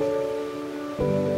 うん